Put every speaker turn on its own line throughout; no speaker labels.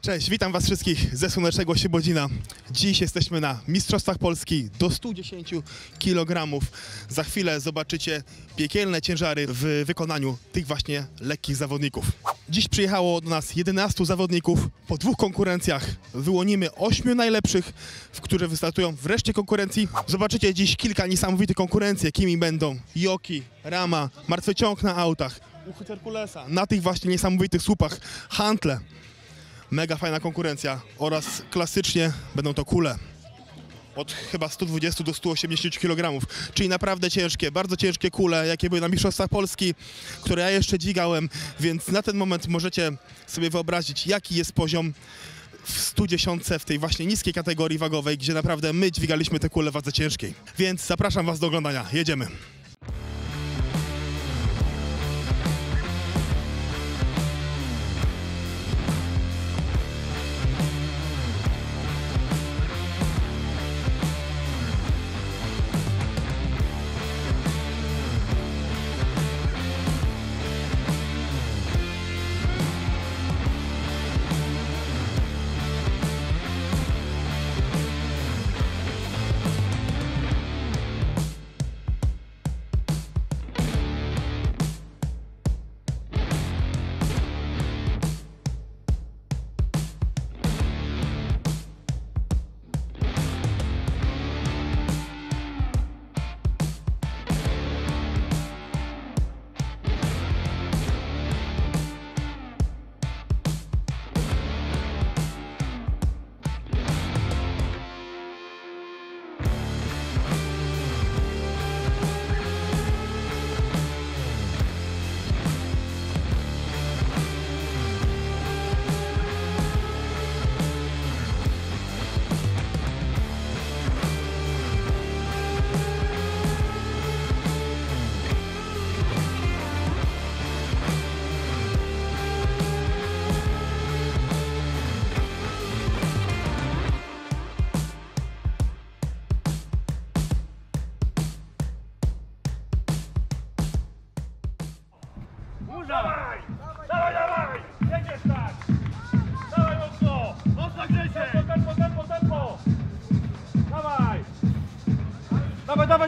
Cześć, witam Was wszystkich ze słonecznego Siebodzina. Dziś jesteśmy na Mistrzostwach Polski do 110 kg. Za chwilę zobaczycie piekielne ciężary w wykonaniu tych właśnie lekkich zawodników. Dziś przyjechało do nas 11 zawodników. Po dwóch konkurencjach wyłonimy 8 najlepszych, w które wystartują w reszcie konkurencji. Zobaczycie dziś kilka niesamowitych konkurencji, jakimi będą Joki, Rama, Martwy Ciąg na autach, uchy Herkulesa, na tych właśnie niesamowitych słupach, hantle. Mega fajna konkurencja oraz klasycznie będą to kule. Od chyba 120 do 180 kg, czyli naprawdę ciężkie, bardzo ciężkie kule, jakie były na Mistrzostwach Polski, które ja jeszcze dźwigałem, więc na ten moment możecie sobie wyobrazić, jaki jest poziom w 110 w tej właśnie niskiej kategorii wagowej, gdzie naprawdę my dźwigaliśmy te kule wadze ciężkiej. Więc zapraszam Was do oglądania. Jedziemy.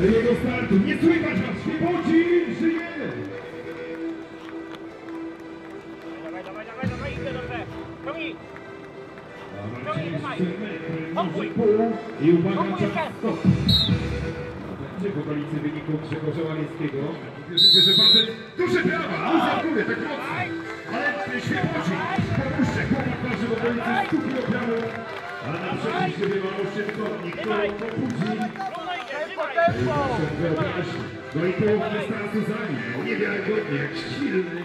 jego startu. Nie słychać was, Świeboci, żyjemy.
Dawaj, dawaj, dawaj, dawaj, idę dobrze!
A Marcin
Dawaj,
pół. I uwaga, czas stop. Będzie w okolicy wyniku Grzegorza Łanieckiego. Wierzycie, że bardzo duże brawa, a za górę, tak mocno. Ale świetności, popuszczę, chłopak waży w okolicy 100 kg. Ale na przeciw siebie ma 8 koni, kto popudzi. No i połowę dystansu za nim. Niewiarygodnie, jak silny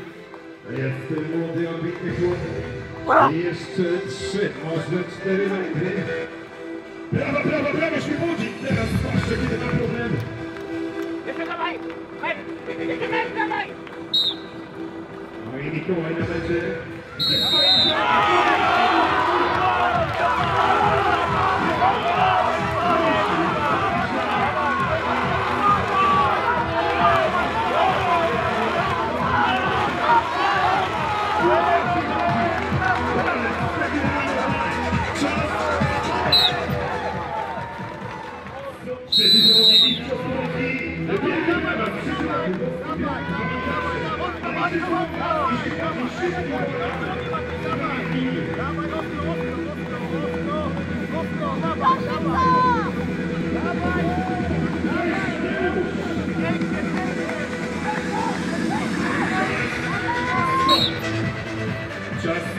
jest ten młody, ambitny chłopak. I jeszcze 3, może 4 metry. Brawo, brawo, brawo, Świebodzin! Teraz zwłaszcza, kiedy ma problemy.
Jeszcze dawaj! Metr! Jeszcze metr, dawaj!
No i Mikołaj na mecie.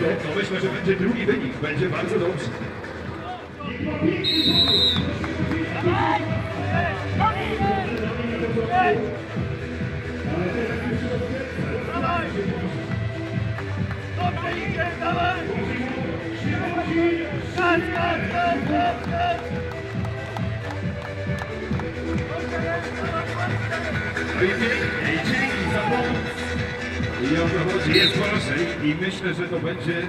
Stop, no myślę, że będzie drugi wynik, będzie bardzo dobrze.
Dawaj! Skacz, skacz, skacz, skacz, skacz!
No i pięknie, i dzięki za pomoc. I o to chodzi, jest gorzej i myślę, że to będzie...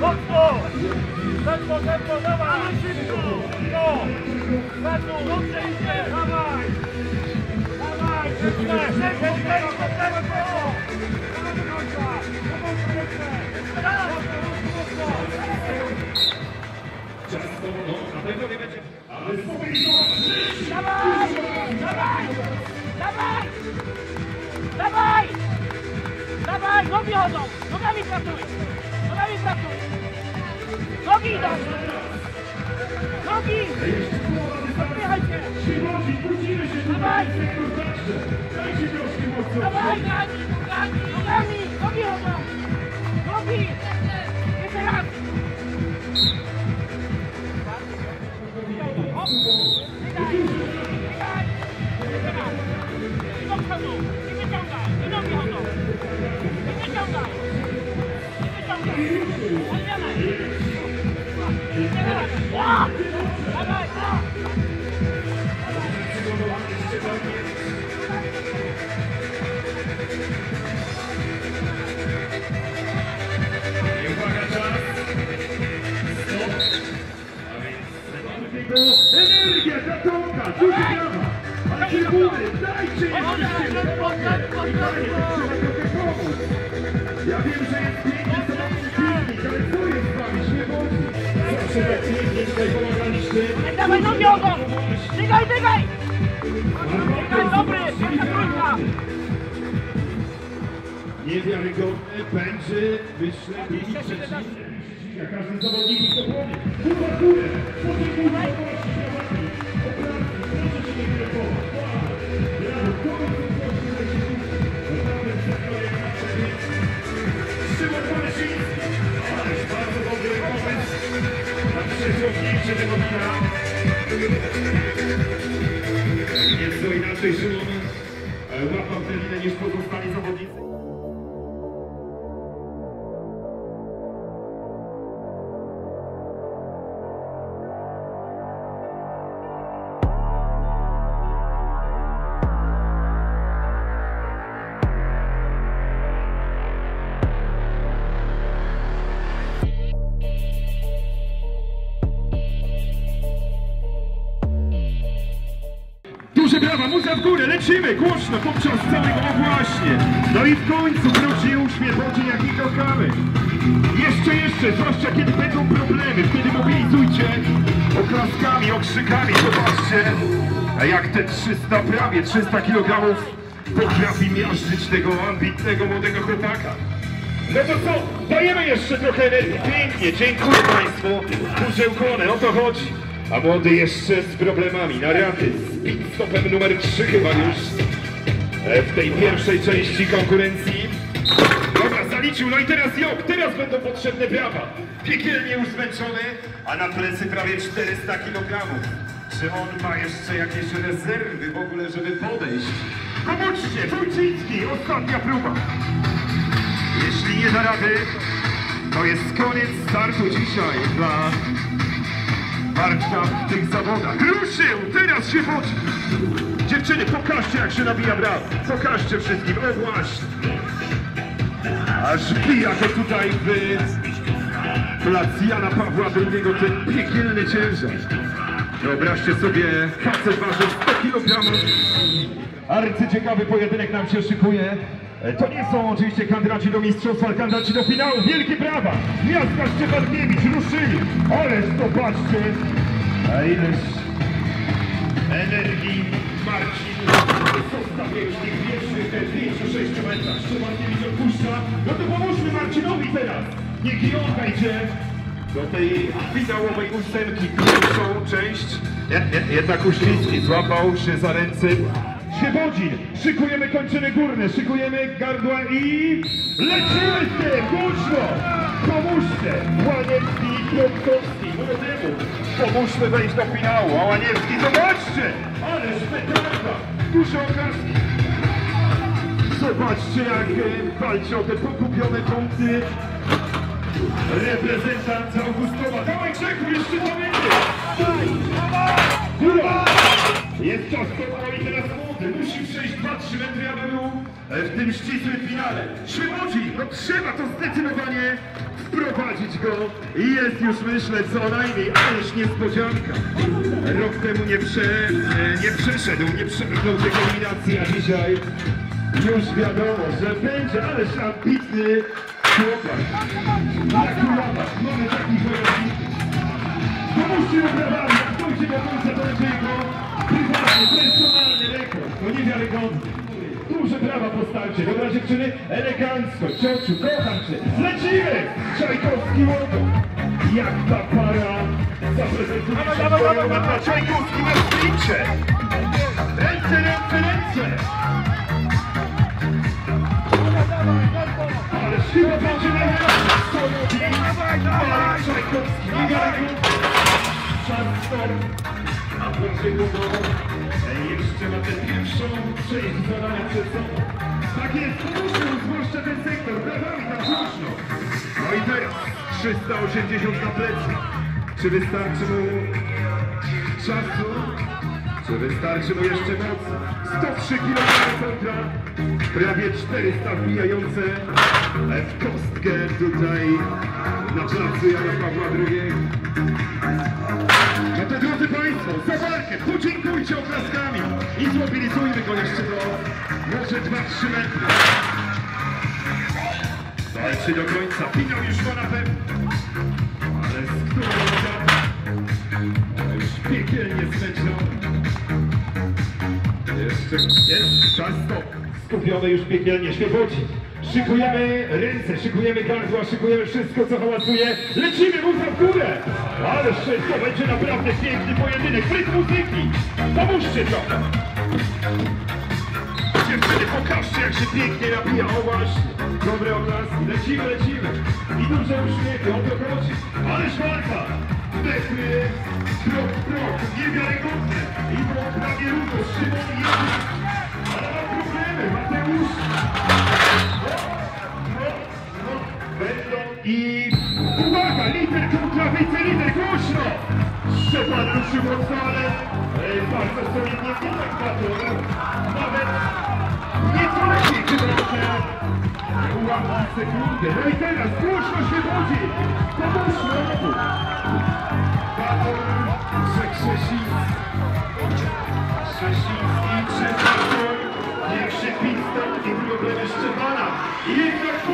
Mocno! Tempo, tempo, dawaj! Szybko! No! Tempo, dobrze idzie! Dawaj! Dawaj! Szybko, szybko, szybko, tempo! Dawaj do końca! Do końca jeszcze! Teraz! Mocno!
Często, no, na pewno nie będzie... Ale
Dawaj! Dawaj! Dawaj! Dawaj! Dawaj! Nogi chodzą! Nogami pracuj! Nogami pracuj! Nogi idą! Nogi! Odpychaj się!
Przychodzi, budzimy się
Dawaj! Dawaj! Nogami! Nogami! Nogi chodzą! Nogi!
Energia, zatonka, duży
Chodzą! Biegaj, biegaj! Biegaj, dobry! Piękna trójka!
Niewiarygodne będzie, myślę, drugi. Jak każdy z zawodników to powie. Kurwa górę, w górę, lecimy, głośno, podczas całego, o właśnie. No i w końcu wróci uśmiech, oczy jak ich kochamy. Jeszcze, jeszcze, zwłaszcza kiedy będą problemy, wtedy mobilizujcie oklaskami, okrzykami, zobaczcie, jak te 300, prawie 300 kg potrafi miażdżyć tego ambitnego młodego chłopaka. No to co? Dajemy jeszcze trochę energii. Pięknie, dziękuję Państwu. Duże ukłony, o to chodzi. A młody jeszcze z problemami, na raty, z stopem numer 3 chyba już e, w tej pierwszej części konkurencji. Dobra, zaliczył, no i teraz Jok, teraz będą potrzebne brawa. Piekielnie już zmęczony, a na plecy prawie 400 kg. Czy on ma jeszcze jakieś rezerwy w ogóle, żeby podejść? Pomóżcie, Wójciński, ostatnia próba. Jeśli nie da rady, to jest koniec startu dzisiaj dla Bartka w tych zawodach. Ruszył! Teraz się chodzi! Dziewczyny, pokażcie jak się nabija brawo. Pokażcie wszystkim, o właśnie. Aż bija to tutaj w plac Jana Pawła II ten piekielny ciężar. Wyobraźcie sobie, facet waży 100 kg. Arcyciekawy pojedynek nam się szykuje. E, To nie są oczywiście kandydaci do mistrzostwa, ale kandydaci do finału. Wielkie brawa! Miasta Szczepankiewicz ruszyli. Ależ to patrzcie. A ileż energii Marcin zostawia już tych pierwszych 5-6 metrach. Szczepankiewicz odpuszcza. No to pomóżmy Marcinowi teraz. Niech i on do tej finałowej ósemki. Pierwszą część. Jednak Uślicki złapał się za ręce Świebodzin. Szykujemy kończyny górne, szykujemy gardła i lecimy z tym, głośno! Pomóżcie! Łaniewski i Kwiatkowski. Pomóżmy wejść do finału, a Łaniewski, zobaczcie! Ależ petarda! Duże okazki. Zobaczcie jak e, walczy o te pokupione punkty. Reprezentant Augustowa. Dawaj Grzechu, jeszcze będzie! Góra! Jest czas powoli teraz. Musi przejść 2-3 metry, aby był e, w tym ścisłym finale. Szymodzi, no trzeba to zdecydowanie wprowadzić go. I jest już myślę co najmniej, ależ niespodzianka. Rok temu nie, prze, e, nie przeszedł, nie przebrnął tej eliminacji, a dzisiaj już wiadomo, że będzie, ależ ambitny chłopak. Na kulawach mamy takich wojowników. Pomóżcie mu brawami, jak dojdzie do końca, to będzie jego personalny rekord. To niewiarygodne. Duże brawa po starcie. Dobra dziewczyny, elegancko. Ciociu, kocham cię. Lecimy! Czajkowski łoto. Jak ta para zaprezentuje
Dawaj, dawaj, dawaj,
na Czajkowski na sprincie. Ręce, ręce, ręce. Ale siła będzie najlepsza. Marek Czajkowski, niewiarygodny. Szarster, a dlaczego e, jeszcze ma tę pierwszą część zadania przed sobą? Tak jest, pomóżmy zwłaszcza ten sektor, brawami tam głośno. No i teraz 380 na plecy. Czy wystarczy mu czasu? Czy wystarczy mu jeszcze mocy? 103 km kontra prawie 400 wbijające e, w kostkę tutaj na placu Jana Pawła II. To drodzy Państwo, za walkę podziękujcie oklaskami i zmobilizujmy go jeszcze do może 2-3 metry. Walczy do końca, finał już ma na pewno. Ale z którą? To już piekielnie zmęczony. Jeszcze jest czas stop. Skupiony już piekielnie, świeboci. Szykujemy ręce, szykujemy gardła, szykujemy wszystko co hałasuje. Lecimy muza w górę! Ale to będzie naprawdę piękny pojedynek. Fryt muzyki! Pomóżcie trochę! Dziewczyny, pokażcie jak się pięknie napija. O właśnie, dobre oklaski. Lecimy, lecimy. I duże uśmiechy, o to chodzi. Ależ walka! Wdechy, krok krok, niewiarygodne. I to prawie równo, Szymon i. Ale ma problemy, Mateusz. No, no, i... Uwaga, lider kontra wicelider, głośno! Szczepan ruszył mocno, ale e, bardzo solidnie nie tak bardzo. Nawet nieco lepiej chyba że ułamać sekundę. No i teraz głośno się wodzi. Pomóżmy obu. Paweł Krzesiński. Krzesiński, Krzesiński. Pierwszy pit stop i problemy Szczepana. I jednak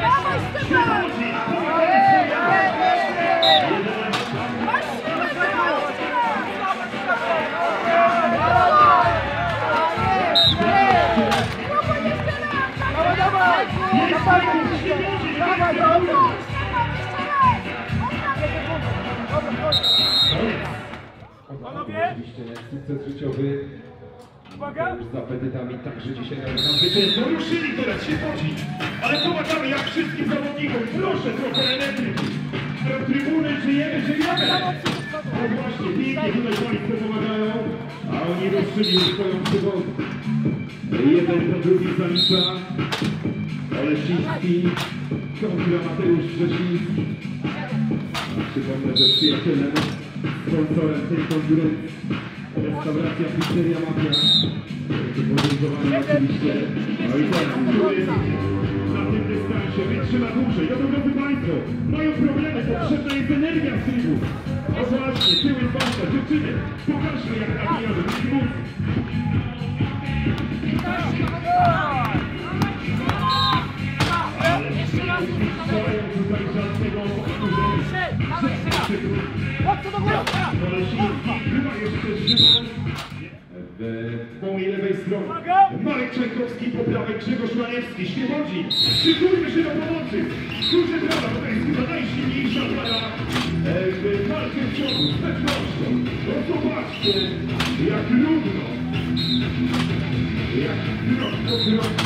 Dawaj,
Stefan!
Panowie?
Oczywiście sukces życiowy.
Uwaga!
Z apetytami także dzisiaj na zwycięstwo. Ruszyli teraz się chodzi. Ale zobaczymy jak wszystkim zawodnikom. Proszę trochę energii. Na trybuny żyjemy, żyjemy. No właśnie, pięknie tutaj Państwo pomagają. A oni ruszyli już swoją przewodnią. Jeden po drugim zalicza. Olesiński kontra Mateusz Grzesiński. Przypomnę, że przyjacielem, sponsorem tej konkurencji restauracja Pizzeria Mafia. Podróżowanie oczywiście. No i który na tym dystansie wytrzyma dłużej. No drodzy Państwo, mają problemy, potrzebna jest energia w trybu. No właśnie, tyły zwłaszcza, dziewczyny, pokażmy jak nabijamy, mózg. W mojej lewej stronie. Marek Czajkowski po prawej, Grzegorz Maniewski, Świebodzin. Szykujmy się do pomocy. Duże brawa, to jest chyba najsilniejsza para e, w walce w ciągu, z pewnością. No zobaczcie, jak trudno. Jak krok po kroku.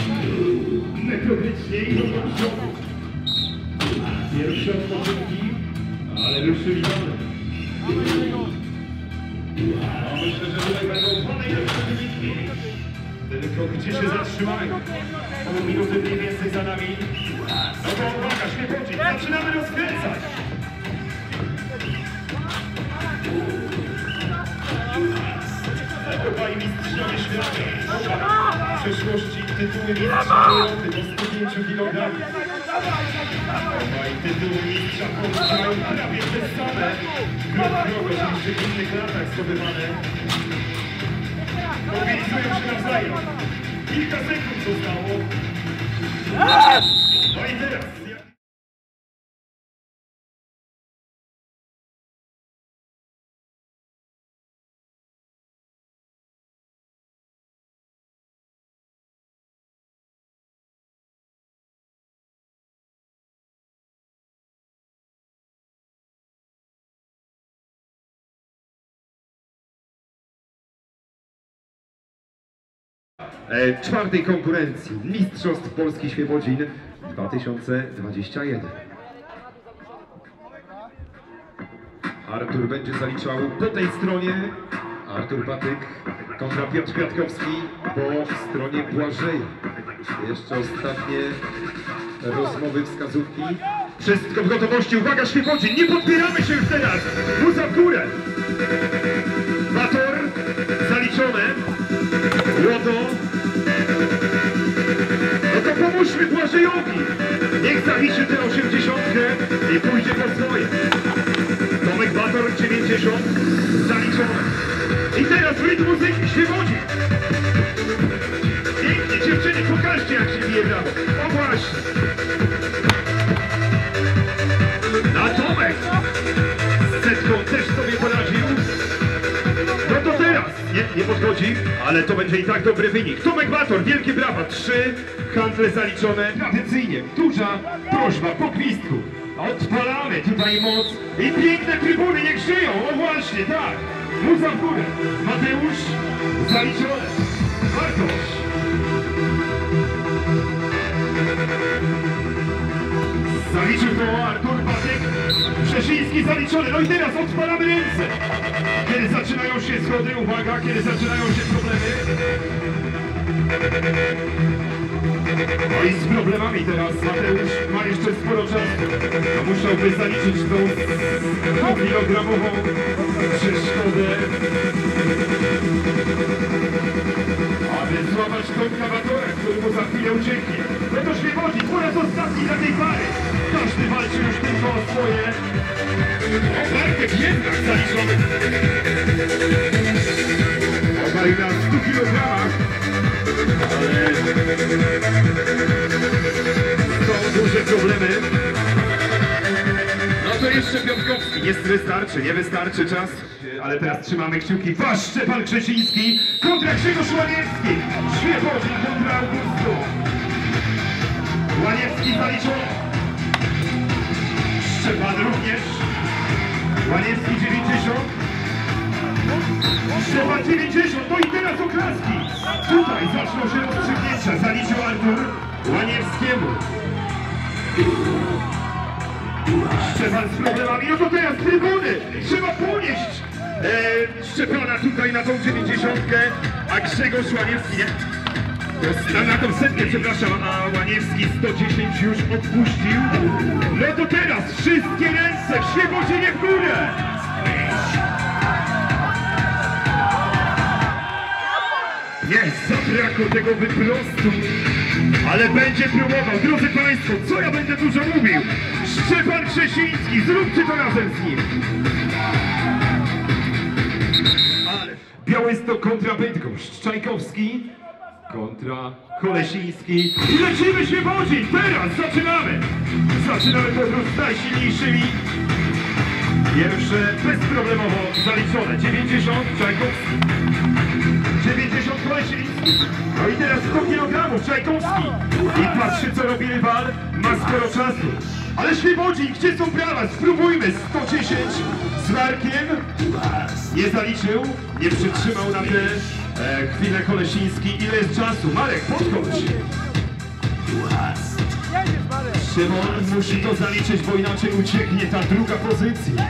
Metodycznie idą do przodu. Pierwsze odpoczynki, ale ruszyli dalej. Myślę, że tutaj będą dwa najlepsze wyniki. Tylko gdzie się zatrzymają? Pół minuty mniej więcej za nami. No to uwaga, Świebodzin, zaczynamy rozkręcać. Obaj mistrzowie świata. W przeszłości tytuły mistrza do 105 kg. Obaj tytuły mistrza Polski prawie te same krokowe niż w innych latach zdobywane. Mobilizują się nawzajem. Kilka sekund zostało. No i teraz. Czwartej konkurencji Mistrzostw Polski Świebodzin 2021. Artur będzie zaliczał po tej stronie. Artur Patyk kontra Piotr Kwiatkowski po stronie Błażeja. Jeszcze ostatnie rozmowy, wskazówki. Wszystko w gotowości. Uwaga, Świebodzin. Nie podbieramy się już teraz. Muza w górę. Bator zaliczone. Łoto. No to pomóżmy Błażejowi. Niech zaliczy tę osiemdziesiątkę i pójdzie po swoje. Tomek Bator 90 zaliczone. I teraz rytm muzyki, Świebodzin. Pięknie dziewczyny, pokażcie jak się bije. Ale to będzie i tak dobry wynik. Tomek Bator, wielkie brawa. Trzy handle zaliczone. Tradycyjnie, duża prośba po gwizdku. Odpalamy tutaj moc i piękne trybuny niech żyją. O właśnie, tak. Muza w górę. Mateusz, zaliczone. Zaliczył to Artur Patyk. Przeszyński zaliczony. No i teraz odpalamy ręce. Kiedy zaczynają się schody, uwaga, kiedy zaczynają się problemy. No i z problemami teraz Mateusz ma jeszcze sporo czasu. Musiałby zaliczyć tą kilogramową przeszkodę. Aby złamać tą kawatorę, który mu za chwilę ucieknie. No to Świebodzic po raz ostatni dla tej pary. Każdy walczy już tylko o swoje. O, Bartek jednak zaliczony. Obaj na 100 kilogramach. Ale są duże problemy. No to jeszcze Piotrkowski. Nie wystarczy, nie wystarczy czas. Ale teraz trzymamy kciuki. Wasz Szczepan Krzesiński kontra Grzegorz Łaniewski. Świebodzin kontra Augustu. Łaniewski zaliczony. Szczepan również. Łaniewski 90. Szczepan 90. No i teraz oklaski. Tutaj zaczną się rozstrzygnięcia. Zaliczył Artur Łaniewskiemu. Szczepan z problemami, no to teraz trybuny! Trzeba ponieść e, Szczepana tutaj na tą 90, a Grzegorz Łaniewski, nie? Na, na tą setkę, przepraszam, a Łaniewski 110 już odpuścił. No to teraz wszystkie ręce w Świebodzinie w górę! Nie, zabrakło tego wyprostu. Ale będzie próbował. Drodzy Państwo, co ja będę dużo mówił? Szczepan Krzesiński, zróbcie to razem z nim. Białystok kontra Bydgoszcz. Czajkowski kontra Kolesiński. I lecimy się wodzić. Teraz zaczynamy. Zaczynamy podróż najsilniejszymi. Pierwsze bezproblemowo zaliczone. 90 Czajkowski. 90 Kolesiński. No i teraz 100 kg Czajkowski. I patrzy co robi rywal. Ma sporo czasu. Ale Świebodzin, gdzie są brawa? Spróbujmy. 110 z Markiem. Nie zaliczył. Nie przytrzymał na tę e, chwilę Kolesiński. Ile jest czasu? Marek, podchodź. Szymon musi to zaliczyć, bo inaczej ucieknie ta druga pozycja.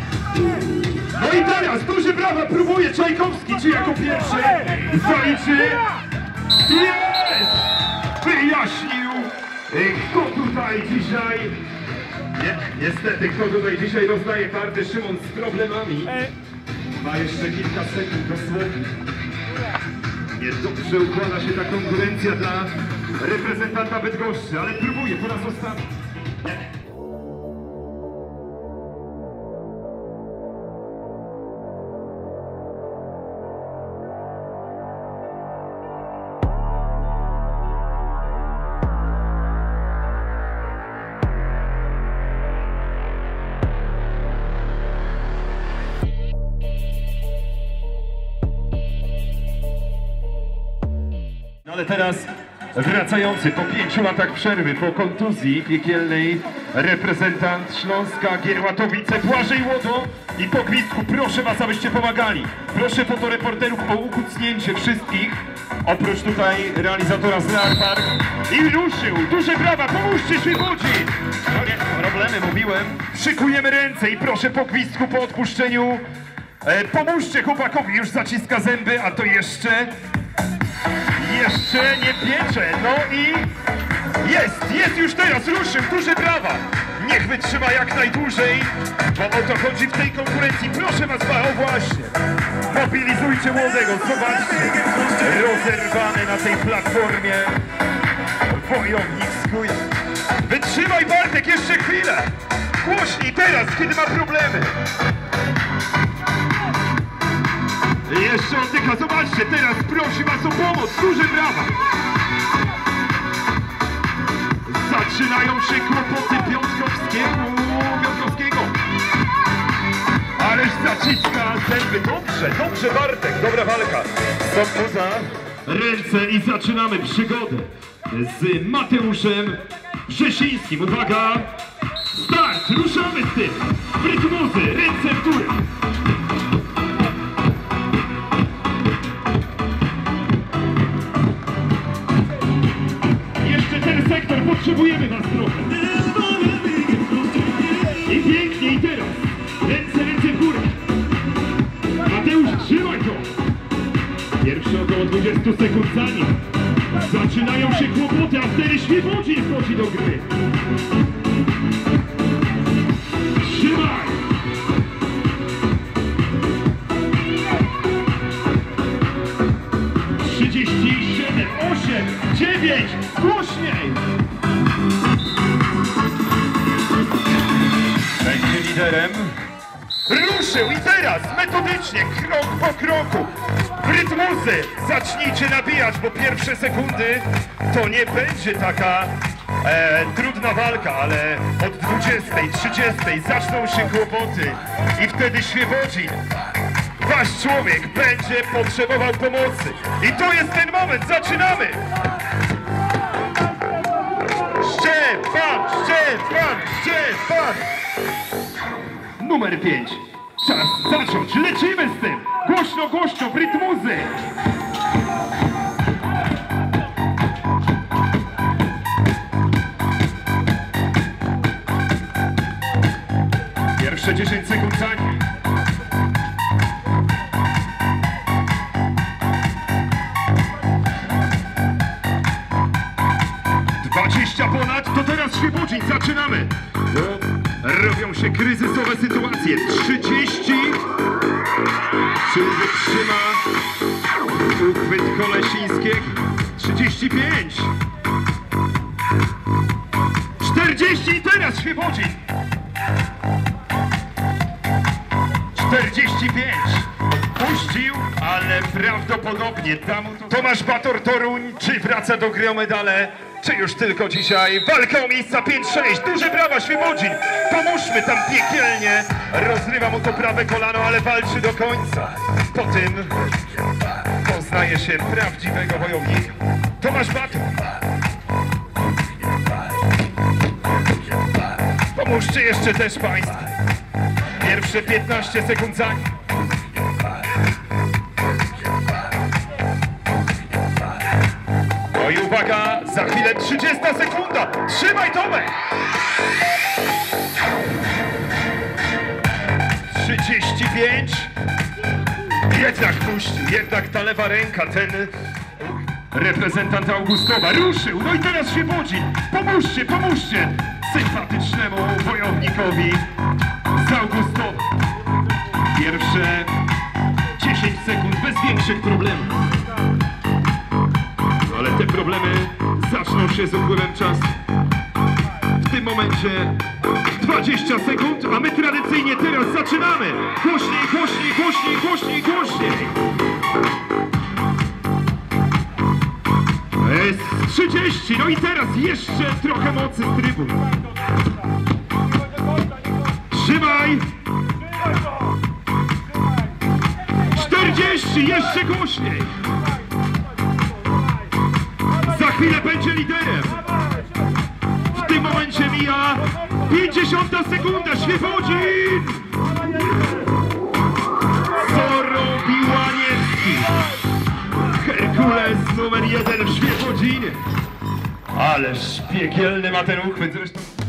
No i teraz duże brawa próbuje Czajkowski, czy jako pierwszy zaliczy. Jest! Wyjaśnił, y, kto tutaj dzisiaj... Nie, niestety, kto tutaj dzisiaj rozdaje karty, Szymon z problemami. Ma jeszcze kilka sekund dosłownie. Niedobrze układa się ta konkurencja dla reprezentanta Bydgoszczy, ale próbuje po raz ostatni. Ale teraz wracający po pięciu latach przerwy, po kontuzji piekielnej reprezentant Śląska Gierłatowice Błażej Łodo i po gwizdku proszę was, abyście pomagali. Proszę fotoreporterów o ukucnięcie wszystkich, oprócz tutaj realizatora z Real Park. I ruszył, duże brawa, pomóżcie Świebodzin! No nie, problemy mówiłem. Szykujemy ręce i proszę po gwizdku, po odpuszczeniu e, pomóżcie chłopakowi, już zaciska zęby, a to jeszcze jeszcze nie piecze, no i jest, jest już teraz, ruszył, duże brawa. Niech wytrzyma jak najdłużej, bo o to chodzi w tej konkurencji. Proszę was, o właśnie, mobilizujcie młodego, zobaczcie, rozerwany na tej platformie wojownik skój. Wytrzymaj Bartek jeszcze chwilę, głośniej teraz, kiedy ma problemy. Jeszcze oddycha, zobaczcie, teraz prosi was o pomoc, duże brawa! Zaczynają się kłopoty Piątkowskiemu, Piątkowskiego. Ależ zaciska zęby, dobrze, dobrze Bartek, dobra walka. Stop poza ręce i zaczynamy przygodę z Mateuszem Brzesińskim. Uwaga, start, ruszamy z tym. Rytmozy, ręce w górę. potrzebujemy was trochę. I pięknie, i teraz. Ręce, ręce w górę. Mateusz, trzymaj to. Pierwsze około 20 sekund za nim. Zaczynają się kłopoty, a wtedy Świebodzin wchodzi do gry. Trzymaj! Trzydzieści siedem, osiem, dziewięć, 8, krokiem ruszył i teraz metodycznie, krok po kroku, w rytmuzy zacznijcie nabijać, bo pierwsze sekundy to nie będzie taka e, trudna walka, ale od 20, 30 zaczną się kłopoty i wtedy świebodzin wasz człowiek będzie potrzebował pomocy. I to jest ten moment, zaczynamy! Szczepan, Szczepan, Szczepan! Numer 5. Czas zacząć. Lecimy z tym. Głośno, głośno, w rytmuzy. Sytuacje. 30. Czy wytrzyma uchwyt Kolesińskiego? 35. 40 i teraz Świebodzin. 45. Puścił, ale prawdopodobnie to... Tomasz Bator Toruń, czy wraca do gry o medale, czy już tylko dzisiaj walka o miejsca 5-6. Duże brawa Świebodzin. Pomóżmy tam piekielnie. Rozrywa mu to prawe kolano, ale walczy do końca. Po tym poznaje się prawdziwego wojownika. Tomasz Bator. Pomóżcie jeszcze też Państwu. Pierwsze 15 sekund za nim. No i uwaga, za chwilę 30 sekunda. Trzymaj Tomek! 35. Jednak puścił, jednak ta lewa ręka, ten reprezentant Augustowa ruszył. No i teraz się budzi. Pomóżcie, pomóżcie sympatycznemu wojownikowi z Augustowa. Pierwsze 10 sekund bez większych problemów. Ale te problemy się z upływem czasu. W tym momencie 20 sekund, a my tradycyjnie teraz zaczynamy. Głośniej, głośniej, głośniej, głośniej, głośniej. Jest 30, no i teraz jeszcze trochę mocy z trybun. Trzymaj! 40, jeszcze głośniej! Chwilę będzie liderem! W tym momencie mija 50 sekunda, Świebodzin! Co robi Łaniewski? Herkules numer jeden w Świebodzinie! Ależ piekielny ma ten uchwyt, zresztą...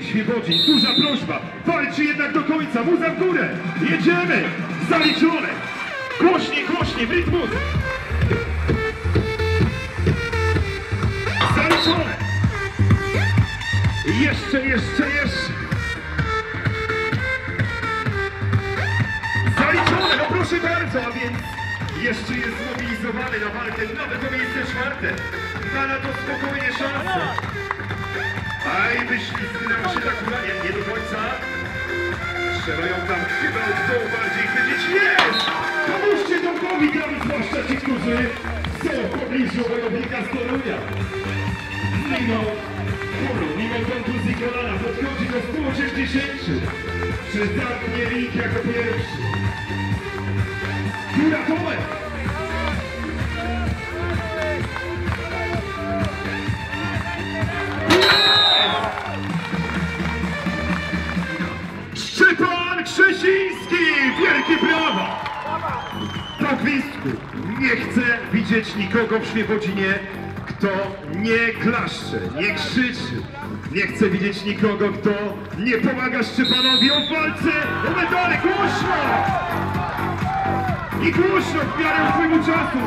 Świebodzin, duża prośba, walczy jednak do końca, muza w górę, jedziemy, zaliczone, głośniej, głośniej, w rytmu, zaliczone, jeszcze, jeszcze, jeszcze, zaliczone, no proszę bardzo, a więc jeszcze jest zmobilizowany na walkę, nawet to miejsce czwarte, to spokojnie szansę. Aj, wyślizgnęła się ta kula, nie, nie do końca. Trzeba ją tam chyba od dołu bardziej chwycić. Jest! Pomóżcie Tomkowi tam, zwłaszcza ci, którzy są w pobliżu wojownika z Torunia. Mimo bólu, mimo kontuzji kolana, podchodzi do 180. Przydatnie ring jako pierwszy. Jura Tomek! Krzesiński! Wielkie brawa! Po gwizdku nie chcę widzieć nikogo w Świebodzinie, kto nie klaszcze, nie krzyczy. Nie chcę widzieć nikogo, kto nie pomaga Szczepanowi o walce o medale. Głośno! I głośno w miarę upływu czasu.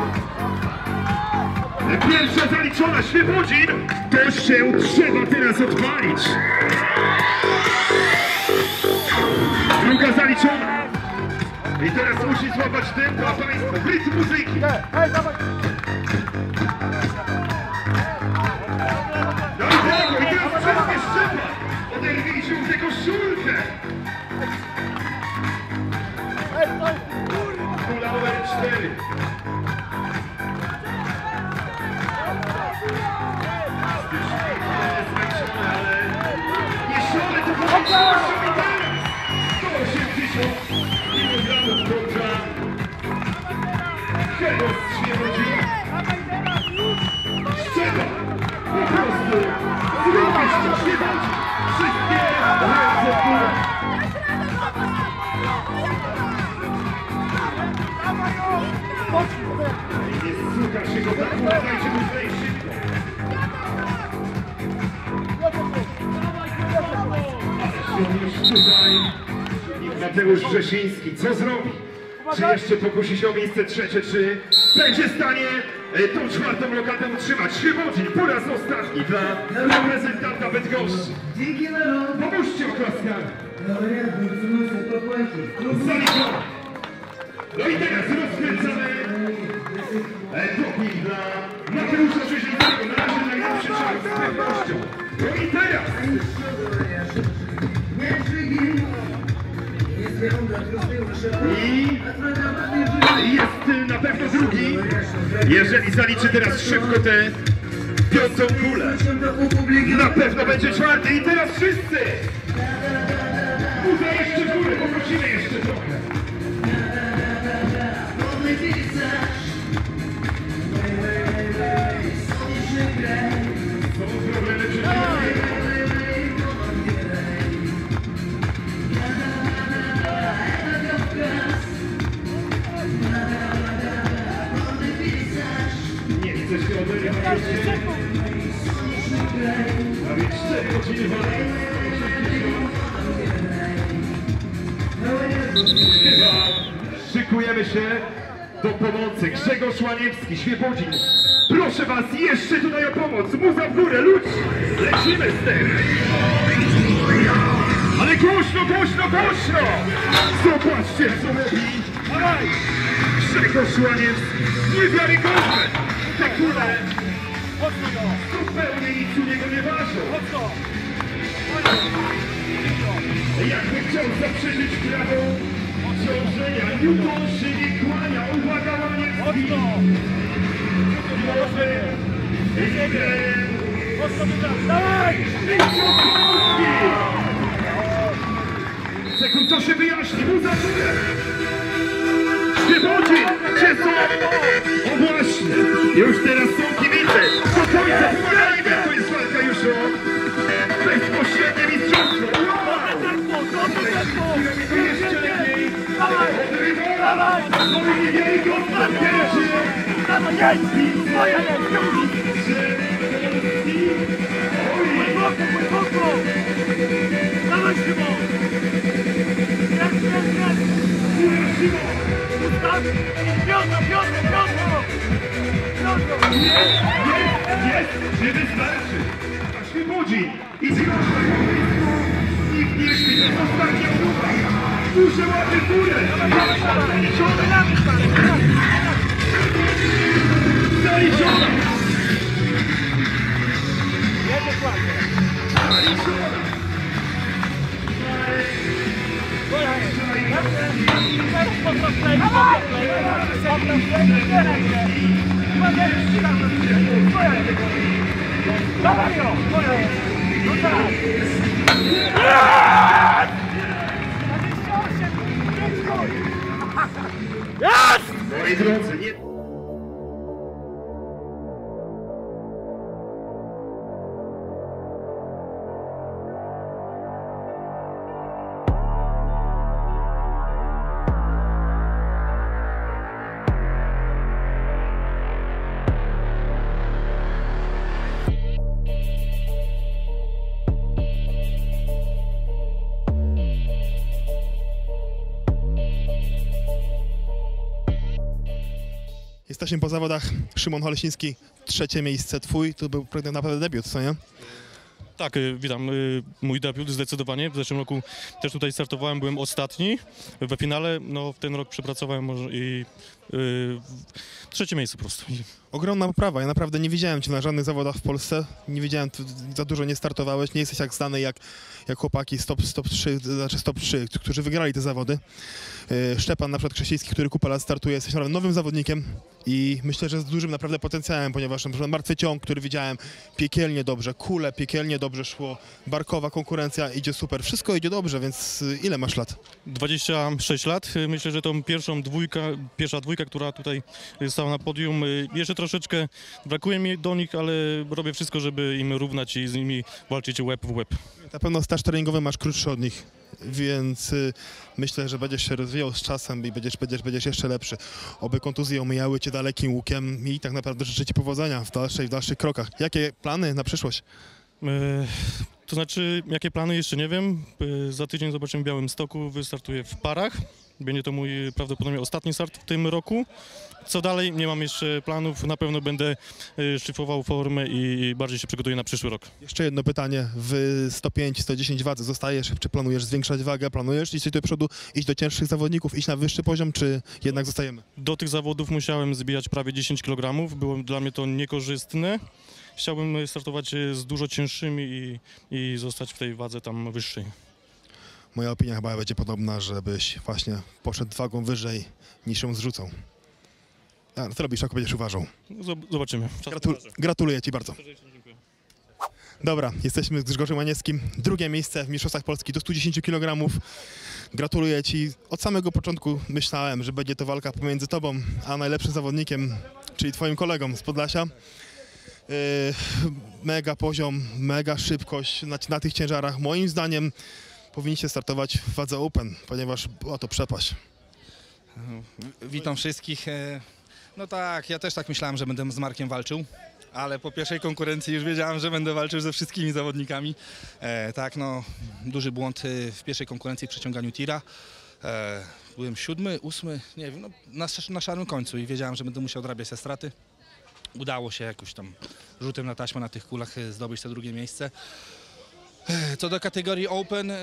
Pierwsza zaliczona Świebodzin. To się trzeba teraz odpalić. Zaliczona. I teraz musi złapać tempo, a państwo, rytm muzyki. No Igneusz Grzesiński. Co zrobi? Czy jeszcze pokusi się o miejsce trzecie, czy będzie w stanie e, tą czwartą lokatę utrzymać? Szybodzin po raz ostatni dla reprezentanta Bydgoszczy.
Dzięki, Lero.
Pomóżcie oklaskami. No i teraz rozkręcamy e, doping dla Mateusza Rzeźnickiego. Na razie najlepszy czas z pewnością. No i teraz... I jest na pewno drugi, jeżeli zaliczy teraz szybko tę piątą kulę. Na pewno będzie czwarty i teraz wszyscy! Uda jeszcze górę, poprosimy jeszcze trochę. Szykujemy się do pomocy. Grzegorz Łaniewski, Świebodzin. Proszę was jeszcze tutaj o pomoc. Muza w górę, ludzi. Lecimy z tym. Ale głośno, głośno, głośno! Zobaczcie, co robi. Grzegorz Łaniewski. Niewiarygodne. Te kule zupełnie nic u niego nie ważą. Jakby chciał zaprzeczyć prawo ciążenia. Newton się nie kłania. Uwaga, Łaniewski. Może...
Dawaj!
Sekund, to się wyjaśni. Muza w górę. Świebodzin! Gdzie są? O właśnie! Już teraz są kibice! Do końca pomagajmy! To jest walka już o bezpośrednie mistrzostwo!
Dawaj! Jedź! Głęboko, głęboko! Dawaj, Szymon! Piątko, piątko! Piątko!
Jest! Jest! Nie wystarczy! A Świebodzin! I z Nikt nie śpi, ostatnia próba! Muszę łapię górę!
Jesteśmy po zawodach. Szymon Holesiński, trzecie miejsce twój. To był naprawdę debiut, co nie?
Tak, y, witam. y, Mój debiut zdecydowanie. W zeszłym roku też tutaj startowałem, byłem ostatni we finale. No, w ten rok przepracowałem i y, trzecie miejsce po prostu.
Ogromna poprawa. Ja naprawdę nie widziałem cię na żadnych zawodach w Polsce. Nie widziałem, za dużo nie startowałeś. Nie jesteś tak znany jak, jak chłopaki stop, stop 3, znaczy stop 3, którzy wygrali te zawody. Yy, Szczepan na przykład Krzesiński, który kupę lat startuje, jesteś naprawdę nowym zawodnikiem i myślę, że z dużym naprawdę potencjałem, ponieważ na przykład martwy ciąg, który widziałem piekielnie dobrze, kule piekielnie dobrze szło, barkowa konkurencja idzie super, wszystko idzie dobrze, więc yy, ile masz lat?
26 lat. Y, Myślę, że tą pierwszą dwójka, pierwsza dwójka, która tutaj stała na podium, y, jeszcze troszeczkę brakuje mi do nich, ale robię wszystko, żeby im równać i z nimi walczyć łeb w łeb.
Na pewno staż treningowy masz krótszy od nich, więc y, myślę, że będziesz się rozwijał z czasem i będziesz, będziesz, będziesz jeszcze lepszy. Oby kontuzje omijały cię dalekim łukiem i tak naprawdę życzę ci powodzenia w, dalszej, w dalszych krokach. Jakie plany na przyszłość?
E, To znaczy, jakie plany jeszcze nie wiem. E, Za tydzień zobaczymy w Białym Stoku, wystartuję w parach. Będzie to mój prawdopodobnie ostatni start w tym roku. Co dalej? Nie mam jeszcze planów. Na pewno będę e, szlifował formę i bardziej się przygotuję na przyszły rok.
Jeszcze jedno pytanie. W 105-110 wadze zostajesz? Czy planujesz zwiększać wagę? Planujesz iść do przodu, iść do cięższych zawodników, iść na wyższy poziom, czy jednak zostajemy?
Do tych zawodów musiałem zbijać prawie 10 kg. Było dla mnie to niekorzystne. Chciałbym startować e, z dużo cięższymi i, i zostać w tej wadze tam wyższej.
Moja opinia chyba będzie podobna, żebyś właśnie poszedł wagą wyżej niż ją zrzucał. A, co robisz, jak będziesz uważał?
Zob- Zobaczymy.
Gratul- gratuluję ci bardzo. Dobra, jesteśmy z Grzegorzem Łanieckim. Drugie miejsce w Mistrzostwach Polski do 110 kg. Gratuluję Ci. Od samego początku myślałem, że będzie to walka pomiędzy Tobą a najlepszym zawodnikiem, czyli Twoim kolegą z Podlasia. Yy, mega poziom, mega szybkość na, na tych ciężarach. Moim zdaniem powinniście startować w wadze Open, ponieważ była to przepaść.
Witam wszystkich. E, No tak, ja też tak myślałem, że będę z Markiem walczył, ale po pierwszej konkurencji już wiedziałem, że będę walczył ze wszystkimi zawodnikami. E, tak, no, duży błąd e, w pierwszej konkurencji w przeciąganiu tira. E, byłem siódmy, ósmy, nie wiem, no, na, na szarym końcu i wiedziałem, że będę musiał odrabiać te straty. Udało się jakoś tam rzutem na taśmę na tych kulach e, zdobyć to drugie miejsce. Co do kategorii Open, e,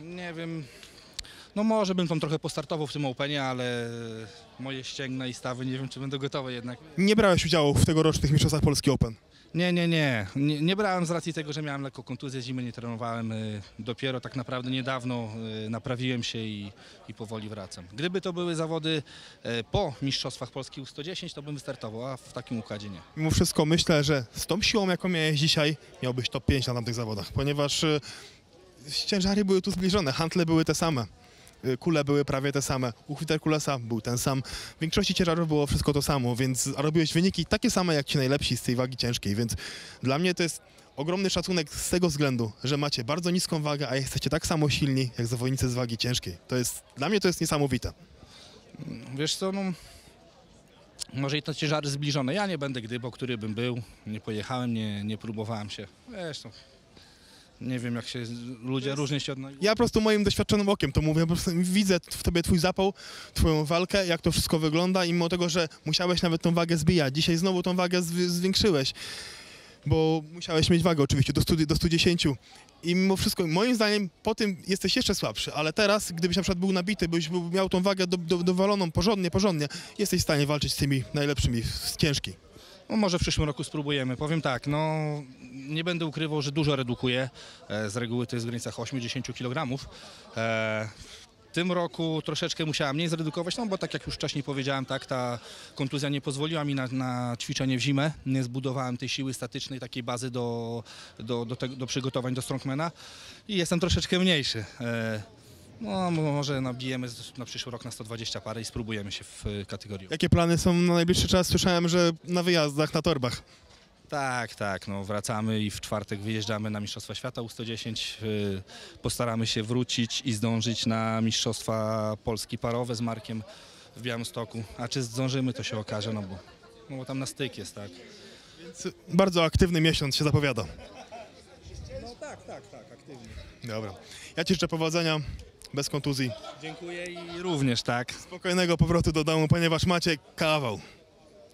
nie wiem, no może bym tam trochę postartował w tym Openie, ale moje ścięgna i stawy nie wiem, czy będę gotowy jednak.
Nie brałeś udziału w tegorocznych Mistrzostwach Polski Open.
Nie, nie, nie. Nie, nie brałem z racji tego, że miałem lekko kontuzję zimy, nie trenowałem. y, Dopiero tak naprawdę niedawno y, naprawiłem się i, i powoli wracam. Gdyby to były zawody y, po Mistrzostwach Polski U110, to bym wystartował, a w takim układzie nie.
Mimo wszystko myślę, że z tą siłą, jaką miałeś dzisiaj, miałbyś top 5 na tamtych zawodach, ponieważ ciężary były tu zbliżone, hantle były te same. Y, Kule były prawie te same. Uchwyter Kulesa był ten sam. W większości ciężarów było wszystko to samo, więc robiłeś wyniki takie same jak ci najlepsi z tej wagi ciężkiej, więc dla mnie to jest ogromny szacunek z tego względu, że macie bardzo niską wagę, a jesteście tak samo silni jak zawodnicy z wagi ciężkiej. To jest, dla mnie to jest niesamowite.
Wiesz co, no... Może i to ciężary zbliżone. Ja nie będę gdybał, który bym był. Nie pojechałem, nie, nie próbowałem się. Wiesz, no, nie wiem jak się ludzie różnie się odnajdują.
Ja po prostu moim doświadczonym okiem to mówię, po prostu widzę w tobie twój zapał, twoją walkę, jak to wszystko wygląda i mimo tego, że musiałeś nawet tą wagę zbijać, dzisiaj znowu tą wagę zwi- zwiększyłeś, bo musiałeś mieć wagę oczywiście do, 100, do 110 i mimo wszystko, moim zdaniem po tym jesteś jeszcze słabszy, ale teraz, gdybyś na przykład był nabity, byś był, miał tą wagę do, do, dowaloną porządnie, porządnie, jesteś w stanie walczyć z tymi najlepszymi z ciężkiej.
No może w przyszłym roku spróbujemy. Powiem tak, no nie będę ukrywał, że dużo redukuję. E, z reguły to jest w granicach 8-10 kg. E, tym roku troszeczkę musiałem mniej zredukować, no bo tak jak już wcześniej powiedziałem, tak, ta kontuzja nie pozwoliła mi na, na ćwiczenie w zimę. Nie zbudowałem tej siły statycznej, takiej bazy do, do, do, tego, do przygotowań do strongmana i jestem troszeczkę mniejszy. No może nabijemy na przyszły rok na 120 parę i spróbujemy się w e, kategorii.
Jakie plany są na najbliższy czas? Słyszałem, że na wyjazdach, na torbach.
Tak, tak, no wracamy i w czwartek wyjeżdżamy na Mistrzostwa Świata U110. y, Postaramy się wrócić i zdążyć na Mistrzostwa Polski parowe z Markiem w Białymstoku. A czy zdążymy, to się okaże, no bo, no bo tam na styk jest, tak.
Więc bardzo aktywny miesiąc się zapowiada.
No tak, tak, tak, aktywnie.
Dobra. Ja Ci życzę powodzenia, bez kontuzji.
Dziękuję i również, tak.
Spokojnego powrotu do domu, ponieważ macie kawał.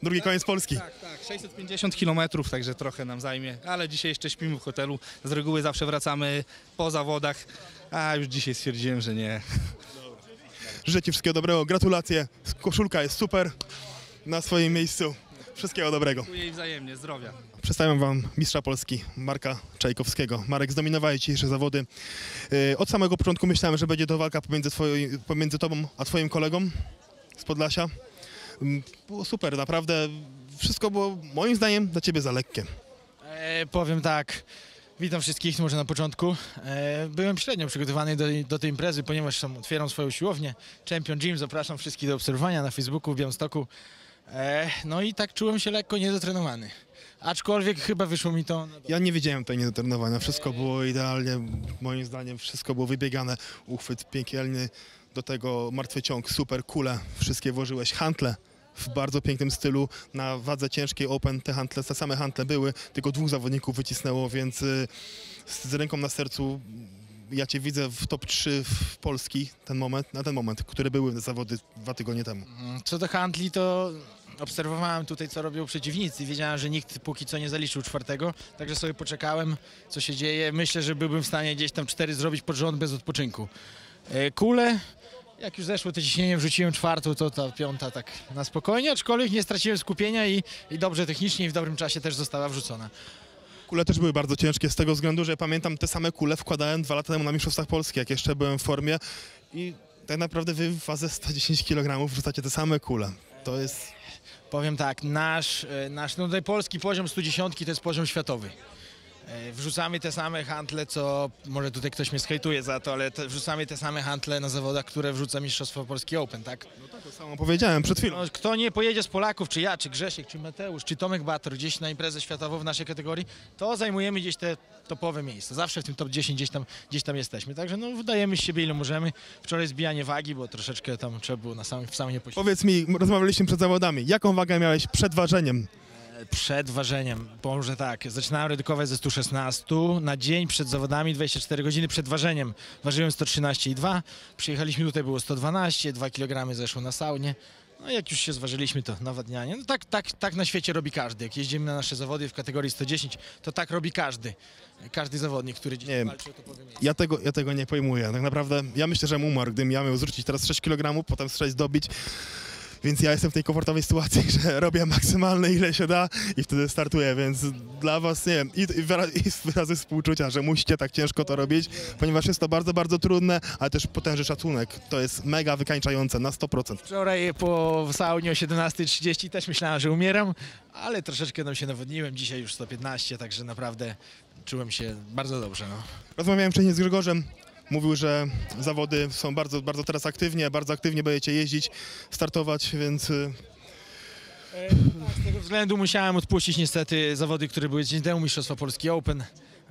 Drugi koniec Polski.
Tak, tak, 650 km, także trochę nam zajmie, ale dzisiaj jeszcze śpimy w hotelu. Z reguły zawsze wracamy po zawodach, a już dzisiaj stwierdziłem, że nie.
Życzę Ci wszystkiego dobrego, gratulacje. Koszulka jest super, na swoim miejscu. Wszystkiego dobrego.
Dziękuję i wzajemnie, zdrowia.
Przedstawiam Wam mistrza Polski, Marka Czajkowskiego. Marek, zdominowałeś dzisiejsze zawody. Yy, Od samego początku myślałem, że będzie to walka pomiędzy, twoi- pomiędzy Tobą a Twoim kolegą z Podlasia. Ym, Było super, naprawdę. Wszystko było moim zdaniem dla Ciebie za lekkie.
E, powiem tak, witam wszystkich, może na początku. E, byłem średnio przygotowany do, do tej imprezy, ponieważ tam otwieram swoją siłownię, Champion Gym, zapraszam wszystkich do obserwowania na Facebooku w Białymstoku. E, no i tak czułem się lekko niedotrenowany. Aczkolwiek chyba wyszło mi to...
Ja nie wiedziałem tutaj niedotrenowania. Wszystko było idealnie, moim zdaniem wszystko było wybiegane. Uchwyt piekielny, do tego martwy ciąg, super, kule, wszystkie włożyłeś. Hantle w bardzo pięknym stylu, na wadze ciężkiej Open te hantle, te same hantle były, tylko dwóch zawodników wycisnęło, więc y, z ręką na sercu ja Cię widzę w top 3 w Polski ten moment, na ten moment, które były zawody dwa tygodnie temu.
Mm, Co do handli, to obserwowałem tutaj, co robią przeciwnicy. Wiedziałem, że nikt póki co nie zaliczył czwartego, także sobie poczekałem, co się dzieje. Myślę, że byłbym w stanie gdzieś tam cztery zrobić pod rząd bez odpoczynku. E, Kule, jak już zeszło to ciśnienie, wrzuciłem czwartą, to ta piąta tak na spokojnie, aczkolwiek nie straciłem skupienia i, i dobrze technicznie i w dobrym czasie też została wrzucona.
Kule też były bardzo ciężkie z tego względu, że pamiętam te same kule wkładałem dwa lata temu na Mistrzostwach Polski, jak jeszcze byłem w formie i tak naprawdę wy w fazę 110 kg wrzucacie te same kule. To jest...
Powiem tak, nasz, e, nasz no tutaj polski poziom 110 to jest poziom światowy. E, Wrzucamy te same hantle, co może tutaj ktoś mnie skejtuje za to, ale te, wrzucamy te same hantle na zawodach, które wrzuca Mistrzostwo Polski Open, tak?
To samo powiedziałem przed chwilą.
No, kto nie pojedzie z Polaków, czy ja, czy Grzesiek, czy Mateusz, czy Tomek Bator gdzieś na imprezę światową w naszej kategorii, to zajmujemy gdzieś te topowe miejsca. Zawsze w tym top 10 gdzieś tam, gdzieś tam jesteśmy. Także no, wydajemy z siebie ile możemy. Wczoraj zbijanie wagi, bo troszeczkę tam trzeba było na samym, w samym poświęcić.
Powiedz mi, rozmawialiśmy przed zawodami, jaką wagę miałeś przed ważeniem?
Przed ważeniem, może tak, zaczynałem redukować ze 116 na dzień przed zawodami, 24 godziny przed ważeniem. Ważyłem 113,2, przyjechaliśmy tutaj, było 112, 2 kg zeszło na saunie. No jak już się zważyliśmy, to nawadnianie. No tak, tak, tak na świecie robi każdy. Jak jeździmy na nasze zawody w kategorii 110, to tak robi każdy. Każdy zawodnik, który gdzieś
Nie
walczy o topowe miejsce.
Ja tego, ja tego nie pojmuję. Tak naprawdę ja myślę, że umarł, gdybym ja miał zrzucić teraz 6 kg, potem strzeć dobić. Więc ja jestem w tej komfortowej sytuacji, że robię maksymalne ile się da i wtedy startuję, więc dla was nie wiem, i, i, wyra- i wyrazy współczucia, że musicie tak ciężko to robić, ponieważ jest to bardzo, bardzo trudne, ale też potężny szacunek. To jest mega wykańczające na 100%.
Wczoraj po saunie o 17.30 też myślałem, że umieram, ale troszeczkę nam się nawodniłem. Dzisiaj już 115, także naprawdę czułem się bardzo dobrze. No.
Rozmawiałem wcześniej z Grzegorzem. Mówił, że zawody są bardzo, bardzo teraz aktywnie, bardzo aktywnie będziecie jeździć, startować, więc y,
Z tego względu musiałem odpuścić niestety zawody, które były dzień temu, Mistrzostwa Polski Open.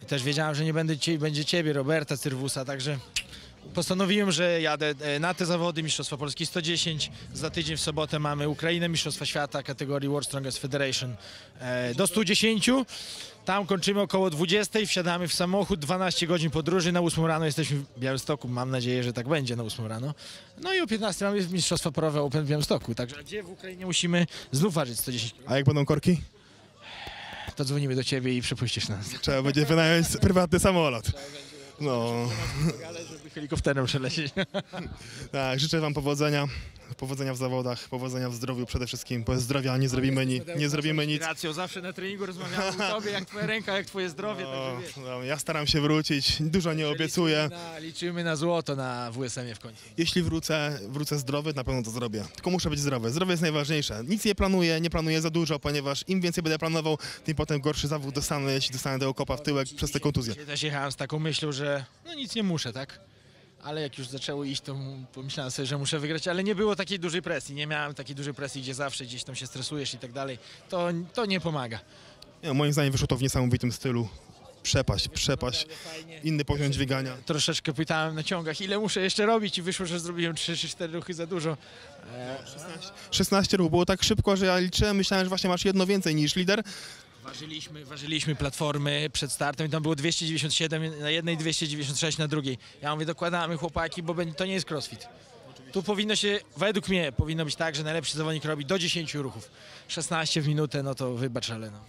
Też wiedziałem, że nie będę będzie ciebie, Roberta Cyrwusa, także postanowiłem, że jadę e, na te zawody Mistrzostwa Polski 110. Za tydzień w sobotę mamy Ukrainę, Mistrzostwa Świata kategorii World Strongest Federation e, do 110. Tam kończymy około 20, wsiadamy w samochód, 12 godzin podróży, na 8 rano jesteśmy w Białymstoku, mam nadzieję, że tak będzie na 8 rano. No i o 15 mamy Mistrzostwa Porowe Open w Białymstoku, także gdzie w Ukrainie musimy znów ważyć 110 kg.
a jak będą korki?
To dzwonimy do ciebie i przepuścisz nas.
Trzeba będzie wynająć prywatny samolot. No,
Ale żeby helikopterem przelecieć.
tak, życzę wam powodzenia. Powodzenia w zawodach, powodzenia w zdrowiu przede wszystkim. Bez zdrowia nie zrobimy, ni- nie zrobimy nic.
Racją, zawsze na treningu rozmawiamy o tobie, jak twoja ręka, jak twoje zdrowie,
No, no, ja staram się wrócić, dużo nie obiecuję.
Liczymy na, liczymy na złoto na WSM-ie w końcu.
Jeśli wrócę, wrócę zdrowy, na pewno to zrobię. Tylko muszę być zdrowy. Zdrowie jest najważniejsze. Nic nie planuję, nie planuję za dużo, ponieważ im więcej będę planował, tym potem gorszy zawód dostanę, jeśli dostanę tego kopa w tyłek przez tę kontuzję.
Dzisiaj też jechałem z taką myślą, że no nic nie muszę, tak? Ale jak już zaczęło iść, to pomyślałem sobie, że muszę wygrać, ale nie było takiej dużej presji. Nie miałem takiej dużej presji, gdzie zawsze gdzieś tam się stresujesz i tak dalej. To, to nie pomaga.
Moim zdaniem wyszło to w niesamowitym stylu. Przepaść, przepaść, inny poziom dźwigania.
Troszeczkę pytałem na ciągach, ile muszę jeszcze robić i wyszło, że zrobiłem 3 czy 4 ruchy za dużo. E,
16 ruch było tak szybko, że ja liczyłem, myślałem, że właśnie masz jedno więcej niż lider.
Ważyliśmy, ważyliśmy platformy przed startem i tam było 297 na jednej, 296 na drugiej. Ja mówię, dokładamy chłopaki, bo to nie jest crossfit. Tu powinno się, według mnie, powinno być tak, że najlepszy zawodnik robi do 10 ruchów. 16 w minutę, no to wybacz, ale no.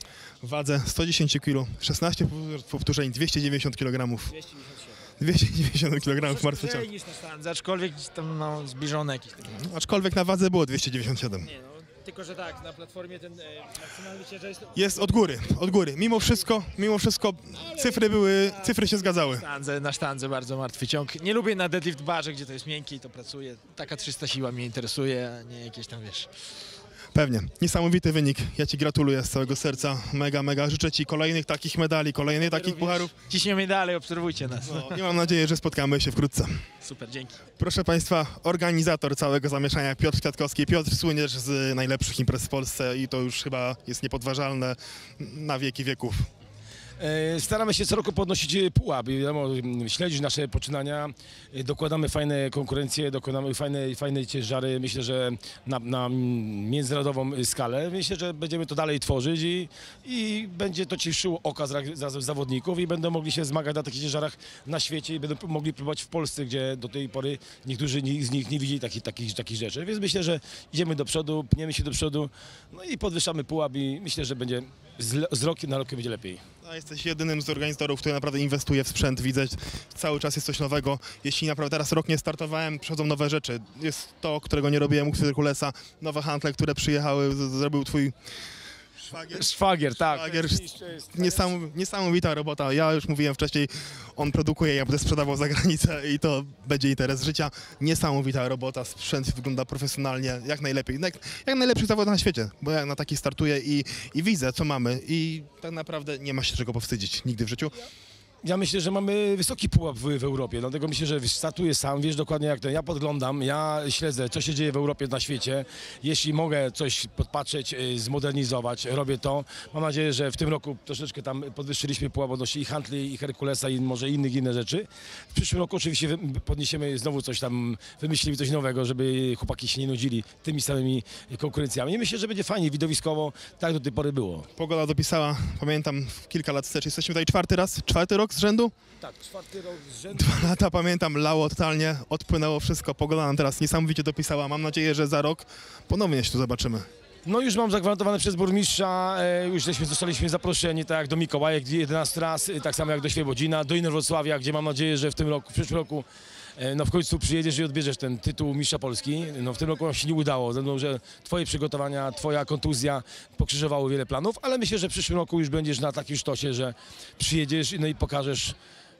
Wadze 110 kg, 16 powtórzeń, 290 kg. 290 kg martwy ciąg.
niż na standze, aczkolwiek tam no, zbliżone jakieś.
Aczkolwiek na wadze było 297.
Nie no, tylko że tak, na platformie ten e, maksymalny ciężar jest...
Jest od góry, od góry. Mimo wszystko, mimo wszystko cyfry były, cyfry się zgadzały.
Sztandze, na sztandze bardzo martwy ciąg. Nie lubię na deadlift barze, gdzie to jest miękkie i to pracuje. Taka 300 siła mnie interesuje, a nie jakieś tam, wiesz...
Pewnie. Niesamowity wynik. Ja Ci gratuluję z całego serca. Mega, mega. Życzę Ci kolejnych takich medali, kolejnych takich
Również
pucharów.
Ciśniemy dalej, obserwujcie nas.
No, I mam nadzieję, że spotkamy się wkrótce.
Super, dzięki.
Proszę Państwa, organizator całego zamieszania Piotr Kwiatkowski. Piotr słyniesz z najlepszych imprez w Polsce i to już chyba jest niepodważalne na wieki wieków.
E, Staramy się co roku podnosić e, pułap, wiadomo, śledzić nasze poczynania, e, dokładamy fajne konkurencje, dokładamy fajne, fajne ciężary, myślę, że na, na międzynarodową skalę. Myślę, że będziemy to dalej tworzyć i, i będzie to cieszyło oka zra- za- zawodników i będą mogli się zmagać na takich ciężarach na świecie i będą mogli próbować w Polsce, gdzie do tej pory niektórzy ni- z nich nie widzieli takich, takich, takich rzeczy. Więc myślę, że idziemy do przodu, pniemy się do przodu, no i podwyższamy pułap i myślę, że będzie z, z roku na rok będzie lepiej.
A jesteś jedynym z organizatorów, który naprawdę inwestuje w sprzęt. Widzę, cały czas jest coś nowego. Jeśli naprawdę teraz rok nie startowałem, przychodzą nowe rzeczy. Jest to, którego nie robiłem u Herkulesa, nowe handle, które przyjechały, zrobił twój szwagier.
Szwagier, tak.
Szwagier. Niesamów, niesamowita robota. Ja już mówiłem wcześniej, on produkuje, ja będę sprzedawał za granicę i to będzie interes życia. Niesamowita robota, sprzęt wygląda profesjonalnie, jak najlepiej. Jak, jak najlepszy zawód na świecie, bo ja na taki startuję i, i widzę, co mamy i tak naprawdę nie ma się czego powstydzić nigdy w życiu.
Ja myślę, że mamy wysoki pułap w, w Europie, dlatego myślę, że startuję sam, wiesz dokładnie jak to. Ja podglądam, ja śledzę, co się dzieje w Europie, na świecie. Jeśli mogę coś podpatrzeć, y, zmodernizować, robię to. Mam nadzieję, że w tym roku troszeczkę tam podwyższyliśmy pułap odnośnie i Huntley, i Herkulesa, i może innych inne rzeczy. W przyszłym roku oczywiście podniesiemy znowu coś tam, wymyślimy coś nowego, żeby chłopaki się nie nudzili tymi samymi konkurencjami. I myślę, że będzie fajnie, widowiskowo, tak do tej pory było.
Pogoda dopisała, pamiętam kilka lat wstecz, jesteśmy tutaj czwarty raz, czwarty rok z rzędu.
Tak, czwarty rok z rzędu.
Dwa lata pamiętam, lało totalnie, odpłynęło wszystko, pogoda nam teraz niesamowicie dopisała. Mam nadzieję, że za rok ponownie się tu zobaczymy.
No już mam zagwarantowane przez burmistrza, e, już żeśmy zostaliśmy zaproszeni, tak jak do Mikołajek 11 raz, e, tak samo jak do Świebodzina, do Inowrocławia, gdzie mam nadzieję, że w tym roku, w przyszłym roku no w końcu przyjedziesz i odbierzesz ten tytuł mistrza Polski. No w tym roku się nie udało, ze że twoje przygotowania, twoja kontuzja pokrzyżowały wiele planów, ale myślę, że w przyszłym roku już będziesz na takim sztosie, że przyjedziesz no i pokażesz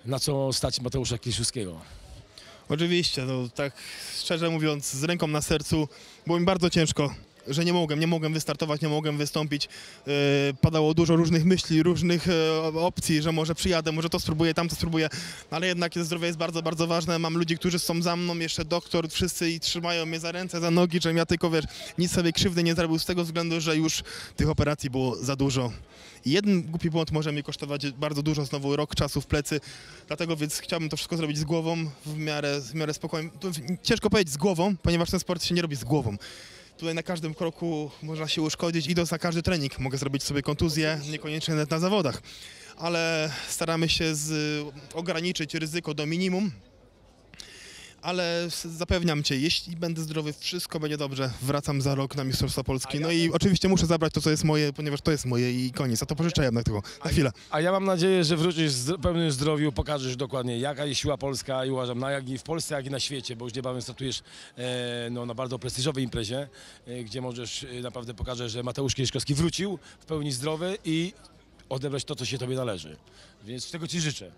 na co stać Mateusza Kliszewskiego.
Oczywiście, no tak szczerze mówiąc, z ręką na sercu, było mi bardzo ciężko, że nie mogłem, nie mogłem wystartować, nie mogłem wystąpić. Yy, padało dużo różnych myśli, różnych e, opcji, że może przyjadę, może to spróbuję, tamto spróbuję, ale jednak zdrowie jest bardzo, bardzo ważne. Mam ludzi, którzy są za mną, jeszcze doktor, wszyscy i trzymają mnie za ręce, za nogi, żebym ja tylko, wiesz, nic sobie krzywdy nie zrobił z tego względu, że już tych operacji było za dużo. Jeden głupi błąd może mi kosztować bardzo dużo, znowu rok czasu w plecy, dlatego więc chciałbym to wszystko zrobić z głową, w miarę, w miarę spokojnie. To ciężko powiedzieć z głową, ponieważ ten sport się nie robi z głową. Tutaj na każdym kroku można się uszkodzić, idąc na każdy trening. Mogę zrobić sobie kontuzję, niekoniecznie nawet na zawodach. Ale staramy się z, ograniczyć ryzyko do minimum, ale zapewniam cię, jeśli będę zdrowy, wszystko będzie dobrze. Wracam za rok na Mistrzostwa Polski. No i oczywiście muszę zabrać to, co jest moje, ponieważ to jest moje i koniec. A to pożyczę jednak tylko na chwilę.
A ja mam nadzieję, że wrócisz w pełnym zdrowiu, pokażesz dokładnie jaka jest siła polska i uważam, na, jak i w Polsce, jak i na świecie, bo już niebawem startujesz e, no, na bardzo prestiżowej imprezie, e, gdzie możesz e, naprawdę pokażesz, że Mateusz Kieszkowski wrócił w pełni zdrowy i odebrać to, co się tobie należy. Więc tego ci życzę.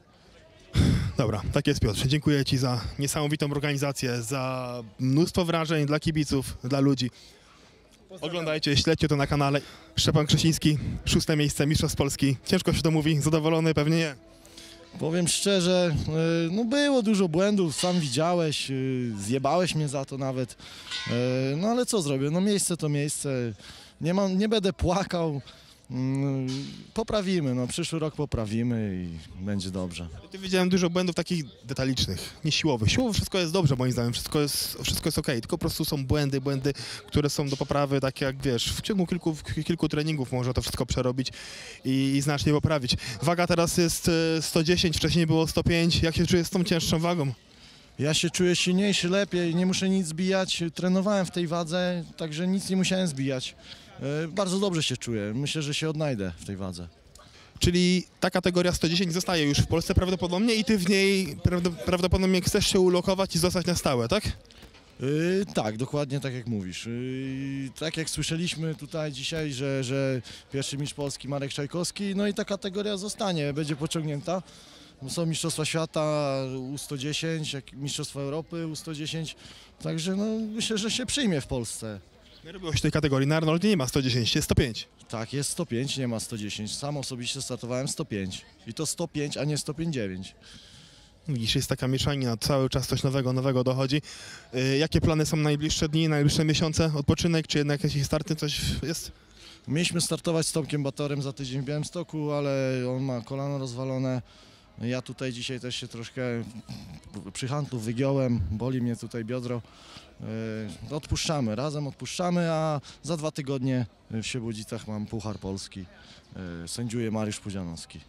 Dobra, tak jest Piotr. Dziękuję Ci za niesamowitą organizację, za mnóstwo wrażeń dla kibiców, dla ludzi. Oglądajcie, śledźcie to na kanale. Szczepan Krzesiński, szóste miejsce, Mistrzostw Polski. Ciężko się to mówi, zadowolony pewnie nie.
Powiem szczerze, y, no było dużo błędów, sam widziałeś, y, zjebałeś mnie za to nawet. Y, No ale co zrobię? No miejsce to miejsce. Nie, mam, nie będę płakał. Mm, Poprawimy, no przyszły rok poprawimy i będzie dobrze.
Tu widziałem dużo błędów takich detalicznych, nie siłowych. Siłowo wszystko jest dobrze moim zdaniem, wszystko jest, wszystko jest okej, tylko po prostu są błędy, błędy, które są do poprawy, takie jak wiesz, w ciągu kilku, kilku treningów można to wszystko przerobić i, i znacznie poprawić. Waga teraz jest e, 110, wcześniej było 105, jak się czujesz z tą cięższą wagą?
Ja się czuję silniejszy, lepiej, nie muszę nic zbijać. Trenowałem w tej wadze, także nic nie musiałem zbijać. Y, Bardzo dobrze się czuję. Myślę, że się odnajdę w tej wadze.
Czyli ta kategoria 110 zostaje już w Polsce prawdopodobnie i ty w niej prawdo- prawdopodobnie chcesz się ulokować i zostać na stałe, tak?
Yy, tak, dokładnie tak jak mówisz. Yy, tak jak słyszeliśmy tutaj dzisiaj, że, że pierwszy mistrz Polski Marek Czajkowski, no i ta kategoria zostanie, będzie pociągnięta. Są Mistrzostwa Świata U110, jak Mistrzostwa Europy U110, także no, myślę, że się przyjmie w Polsce.
Nie robiłeś tej kategorii, na Arnoldzie nie ma 110, jest 105.
Tak, jest 105, nie ma 110. Sam osobiście startowałem 105 i to 105, a nie 105,9.
Widzisz, jest taka mieszanina, cały czas coś nowego, nowego dochodzi. Y, jakie plany są na najbliższe dni, najbliższe miesiące? Odpoczynek, czy jednak jakieś starty, coś jest?
Mieliśmy startować z Tomkiem Batorem za tydzień w Białymstoku, ale on ma kolano rozwalone. Ja tutaj dzisiaj też się troszkę przy handlu wygiąłem, boli mnie tutaj biodro. Yy, Odpuszczamy, razem odpuszczamy, a za dwa tygodnie w Siebudzicach mam Puchar Polski. Yy, Sędziuje Mariusz Pudzianowski.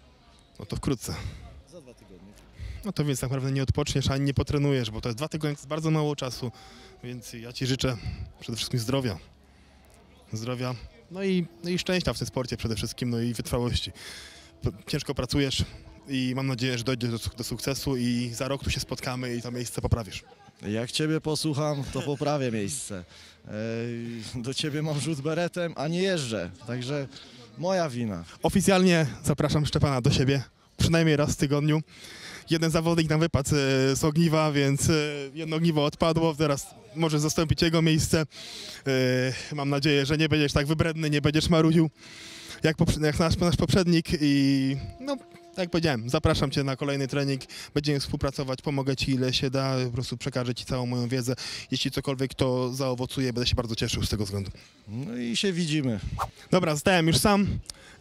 No to wkrótce.
Za dwa tygodnie.
No to więc tak naprawdę nie odpoczniesz, ani nie potrenujesz, bo to jest dwa tygodnie, to jest bardzo mało czasu. Więc ja Ci życzę przede wszystkim zdrowia. Zdrowia, no i, no i szczęścia w tym sporcie przede wszystkim, no i wytrwałości. Ciężko pracujesz i mam nadzieję, że dojdziesz do, do sukcesu i za rok tu się spotkamy i to miejsce poprawisz.
Jak Ciebie posłucham, to poprawię miejsce. Yy, Do Ciebie mam rzut beretem, a nie jeżdżę, także moja wina.
Oficjalnie zapraszam Szczepana do siebie, przynajmniej raz w tygodniu. Jeden zawodnik nam wypadł e, z ogniwa, więc e, jedno ogniwo odpadło, teraz może zastąpić jego miejsce. E, Mam nadzieję, że nie będziesz tak wybredny, nie będziesz marudził jak, jak nasz, nasz poprzednik i no, tak jak powiedziałem, zapraszam Cię na kolejny trening, będziemy współpracować, pomogę Ci ile się da, po prostu przekażę Ci całą moją wiedzę. Jeśli cokolwiek to zaowocuje, będę się bardzo cieszył z tego względu.
No i się widzimy.
Dobra, zostałem już sam.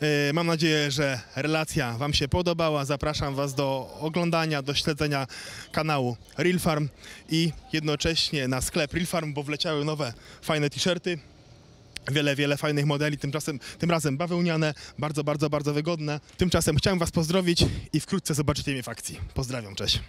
Yy, Mam nadzieję, że relacja Wam się podobała. Zapraszam Was do oglądania, do śledzenia kanału Real Farm i jednocześnie na sklep Real Farm, bo wleciały nowe fajne t-shirty. Wiele, wiele fajnych modeli, tymczasem, tym razem bawełniane, bardzo, bardzo, bardzo wygodne. Tymczasem chciałem Was pozdrowić i wkrótce zobaczycie mnie w akcji. Pozdrawiam, cześć.